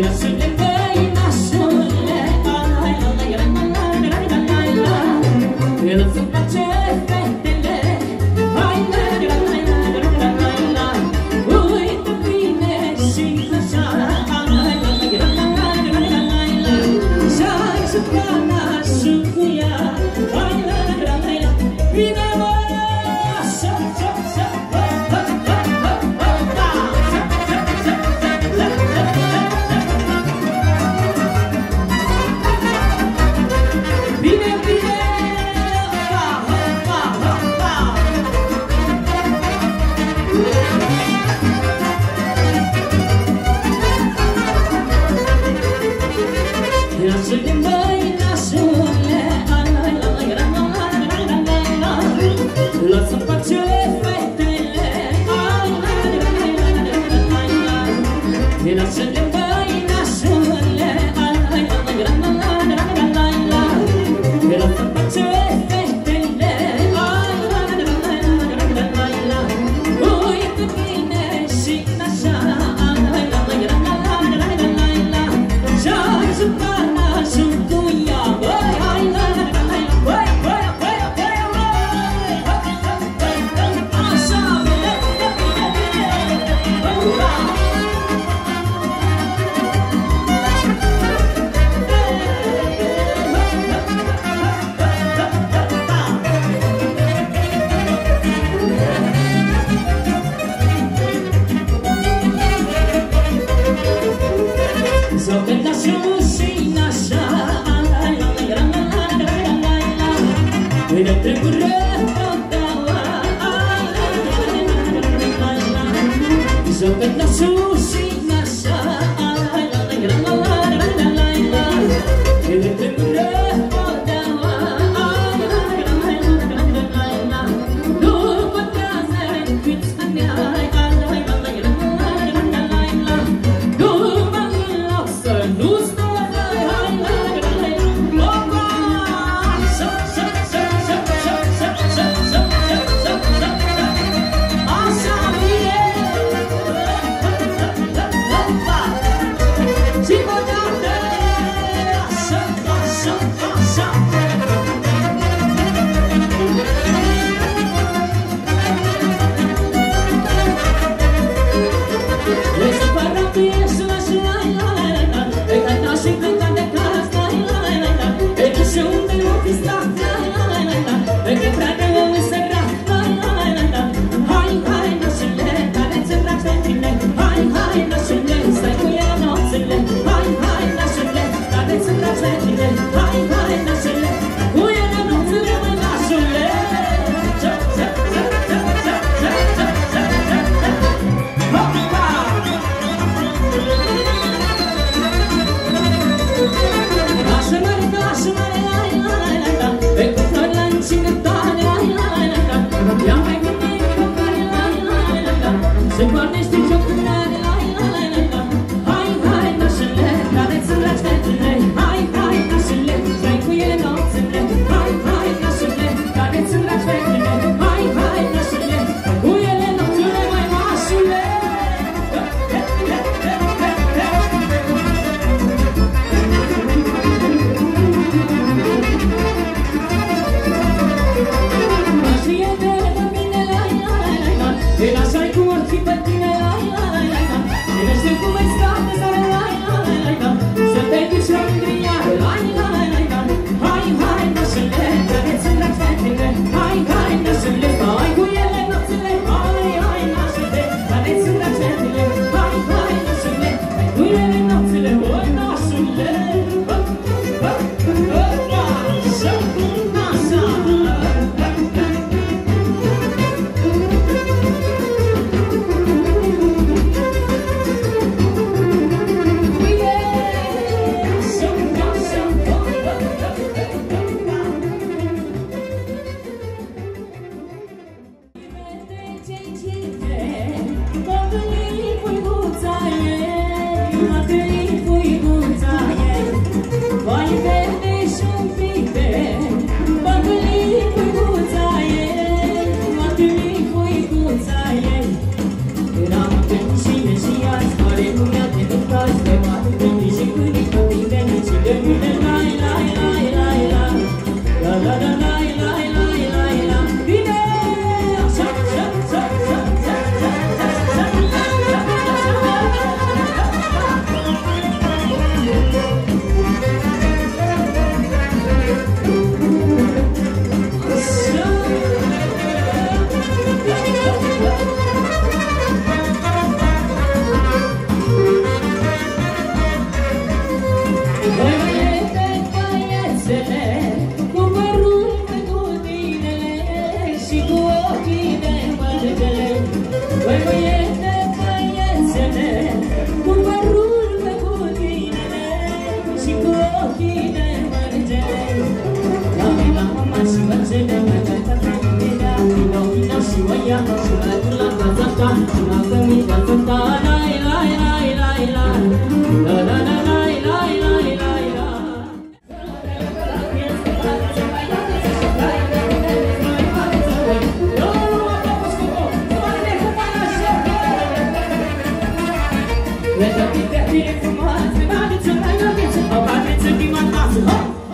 Nașă mare, nașă mare, But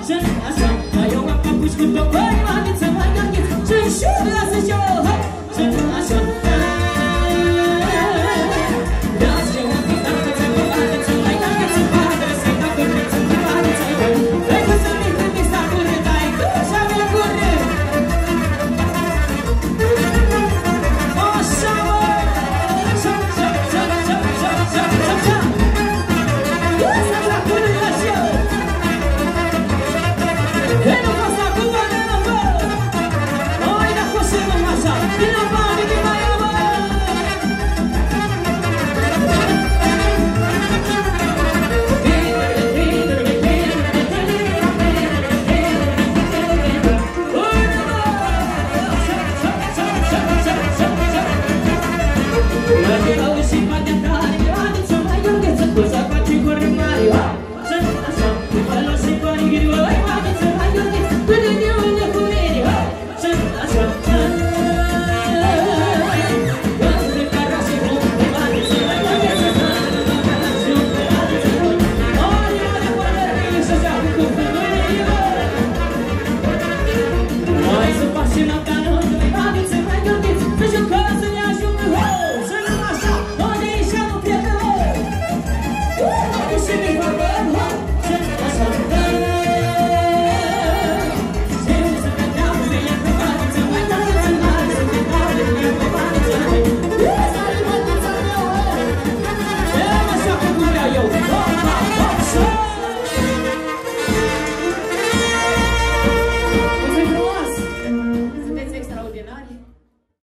Just as I'm, I don't want to push good to burn